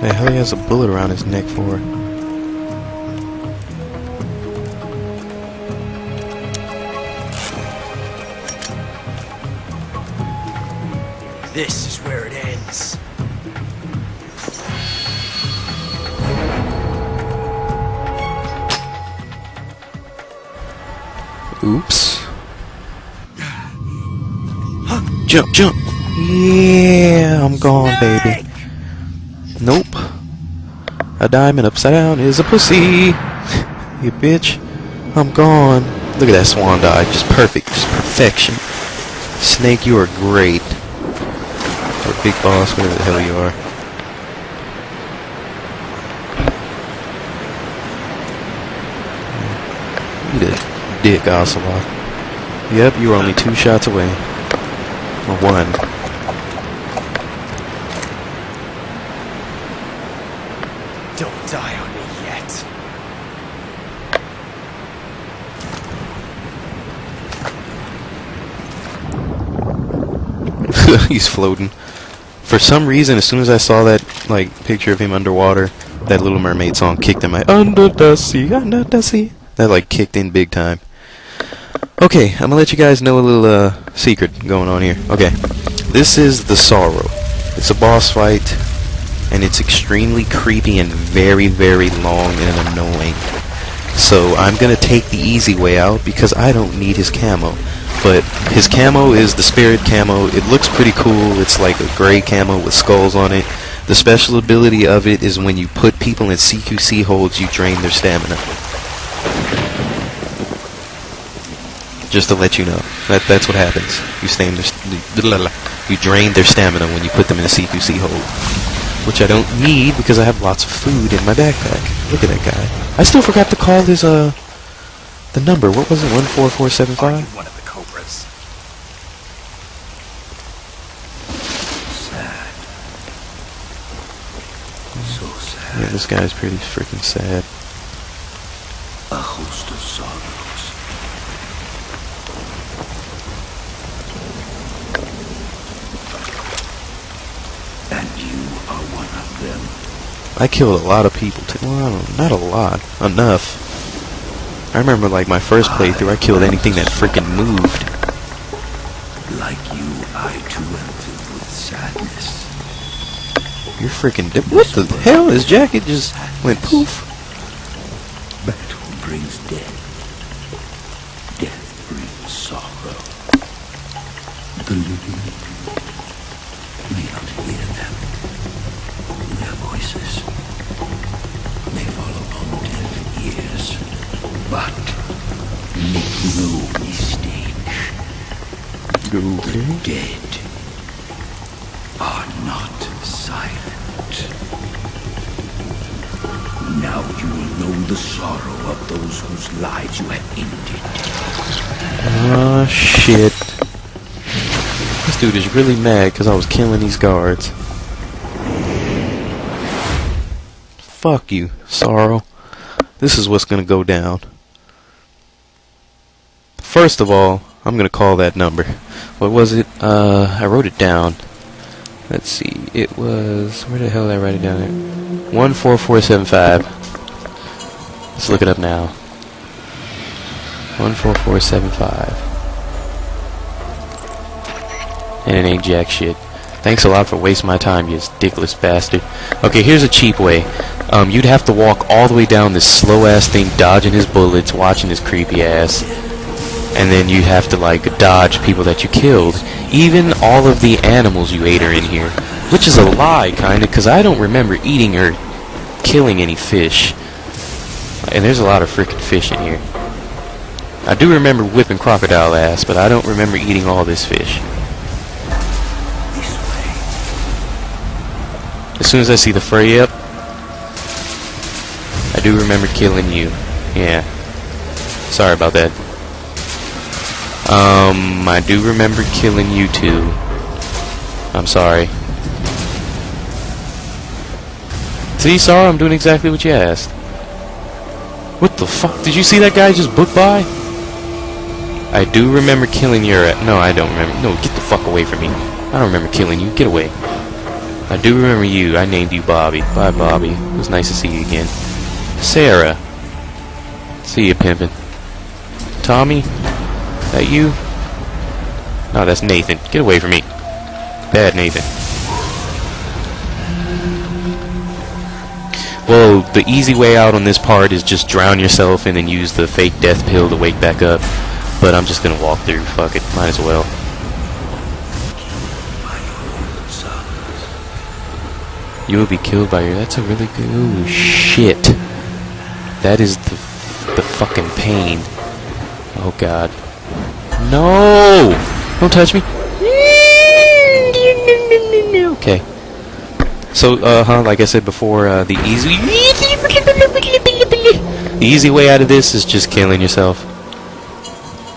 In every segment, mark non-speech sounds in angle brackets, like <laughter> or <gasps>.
The hell he has a bullet around his neck for? This is where it ends. Oops. <sighs> Jump, jump. Yeah, I'm gone, baby. A diamond upside down is a pussy. <laughs> you bitch. I'm gone. Look at that swan dive. Just perfect. Just perfection. Snake, you are great. Or Big Boss, whatever the hell you are. You a dick, Ocelot. Yep, you were only two shots away. Or one. Don't die on me yet. <laughs> He's floating. For some reason, as soon as I saw that like picture of him underwater, that Little Mermaid song kicked in my under the sea, under the sea. That like kicked in big time. Okay, I'm gonna let you guys know a little uh, secret going on here. Okay, this is the Sorrow. It's a boss fight, and it's extremely creepy and very, very long and annoying. So I'm gonna take the easy way out because I don't need his camo. But his camo is the spirit camo. It looks pretty cool. It's like a gray camo with skulls on it. The special ability of it is when you put people in CQC holds, you drain their stamina. Just to let you know, that that's what happens. You stain their, you drain their stamina when you put them in a CQC hold, which I don't need because I have lots of food in my backpack. Look at that guy. I still forgot to call his uh the number. What was it? One four four seven Are one of the cobras? Sad. So sad. Yeah, this guy's pretty freaking sad. A host of sorrows. And you are one of them. I killed a lot of people too. Well, I don't, not a lot. Enough. I remember like my first playthrough, I killed anything that freaking moved. Like you, I too am filled with sadness. You're freaking. Di- what the hell? His jacket just went poof. Battle brings death. Death brings sorrow. The living Voices may fall upon deaf ears. But make no mistake, the dead are not silent. Now you will know the sorrow of those whose lives you have ended. Oh shit. This dude is really mad because I was killing these guards. Fuck you, Sorrow. This is what's gonna go down. First of all, I'm gonna call that number. What was it? Uh, I wrote it down. Let's see. It was where the hell did I write it down? There? One four four seven five. Let's look it up now. One four four seven five. And it ain't jack shit. Thanks a lot for wasting my time, you dickless bastard. Okay, here's a cheap way. Um, you'd have to walk all the way down this slow ass thing, dodging his bullets, watching his creepy ass, and then you'd have to like dodge people that you killed. Even all of the animals you ate are in here, which is a lie, kinda, because I don't remember eating or killing any fish. And there's a lot of freaking fish in here. I do remember whipping crocodile ass, but I don't remember eating all this fish. As soon as I see the fray up, I do remember killing you. Yeah. Sorry about that. Um, I do remember killing you too. I'm sorry. See, sorry, I'm doing exactly what you asked. What the fuck? Did you see that guy just book by? I do remember killing your... No, I don't remember. No, get the fuck away from me. I don't remember killing you. Get away. I do remember you. I named you Bobby. Bye, Bobby. It was nice to see you again. Sarah. See you, pimpin'. Tommy? That you? No, that's Nathan. Get away from me. Bad Nathan. Well, the easy way out on this part is just drown yourself and then use the fake death pill to wake back up. But I'm just gonna walk through. Fuck it. Might as well. You will be killed by your. That's a really good. Ooh, shit. That is the the fucking pain. Oh god. No! Don't touch me. Okay. So, uh huh, like I said before, uh, the easy the easy way out of this is just killing yourself.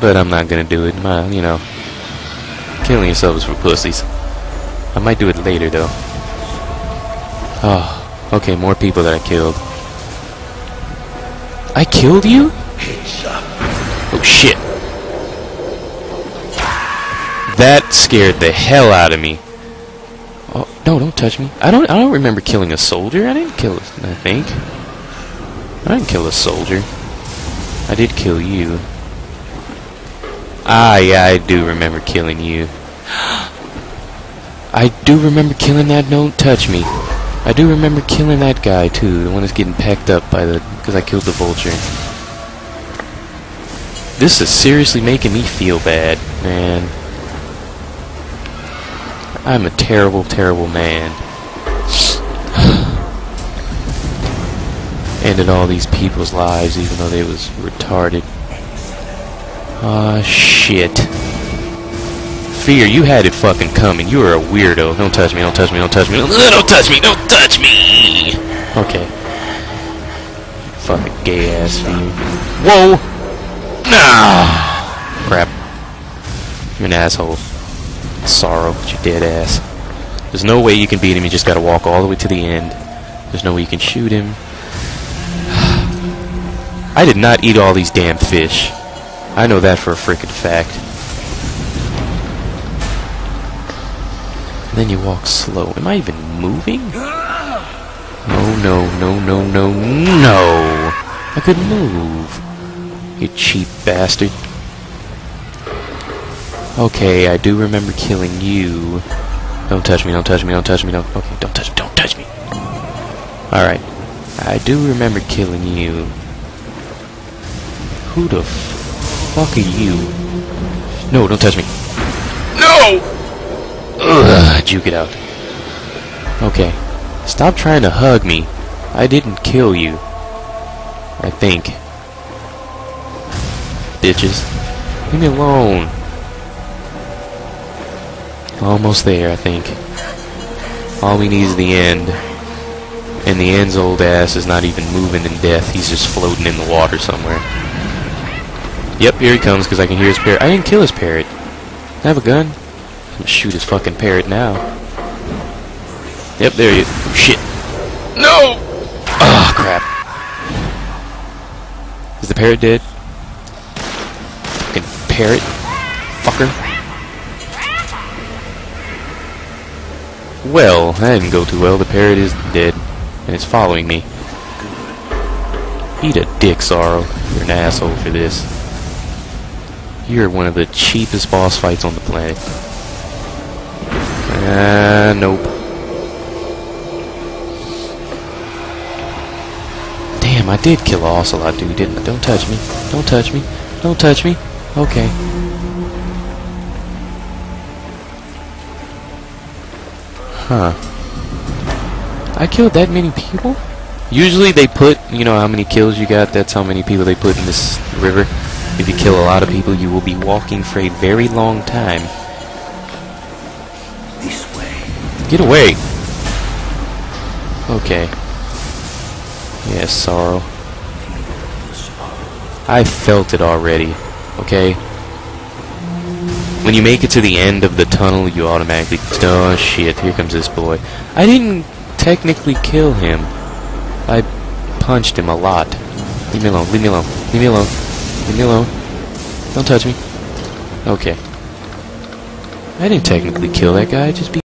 But I'm not gonna do it. My, you know, killing yourself is for pussies. I might do it later though. Oh, okay, more people that I killed. I killed you? Oh shit. That scared the hell out of me. Oh, no, don't touch me. I don't I don't remember killing a soldier. I didn't kill I think. I didn't kill a soldier. I did kill you. Ah, yeah, I do remember killing you. <gasps> I do remember killing that don't touch me. I do remember killing that guy too, the one that's getting packed up by the because I killed the vulture. This is seriously making me feel bad, man. I'm a terrible, terrible man. <sighs> Ended all these people's lives even though they was retarded. Ah, shit. Fear, you had it fucking coming. You were a weirdo. Don't touch me, don't touch me, don't touch me. Don't, don't touch me, don't touch me! Okay. Fucking gay ass Fear. Whoa! Nah! Crap. You're an asshole. Sorrow, you dead ass. There's no way you can beat him, you just gotta walk all the way to the end. There's no way you can shoot him. <sighs> I did not eat all these damn fish. I know that for a freaking fact. And then you walk slow. Am I even moving? Oh no, no, no, no, no! I could move. You cheap bastard. Okay, I do remember killing you. Don't touch me, don't touch me, don't touch me, don't... Okay, don't touch me, don't touch me. Alright. I do remember killing you. Who the fuck are you? No, don't touch me. No! Juke it out. Okay. Stop trying to hug me. I didn't kill you. I think. Bitches. Leave me alone. Almost there, I think. All we need is the end. And the end's old ass is not even moving in death. He's just floating in the water somewhere. Yep, here he comes because I can hear his parrot. I didn't kill his parrot. I have a gun. Shoot his fucking parrot now. Yep, there he is. Shit. No! Ah, crap. Is the parrot dead? Fucking parrot. Fucker. Well, that didn't go too well. The parrot is dead. And it's following me. Eat a dick, Sorrow. You're an asshole for this. You're one of the cheapest boss fights on the planet. Uh, nope. Damn, I did kill ocelot dude, didn't I? Don't touch me. Don't touch me. Don't touch me. Okay. Huh. I killed that many people? Usually they put, you know, how many kills you got, that's how many people they put in this river. If you kill a lot of people, you will be walking for a very long time. Get away! Okay. Yes, sorrow. I felt it already, okay? When you make it to the end of the tunnel, you automatically... Oh, shit, here comes this boy. I didn't technically kill him. I punched him a lot. Leave me alone, leave me alone, leave me alone. Leave me alone. Don't touch me. Okay. I didn't technically kill that guy, just be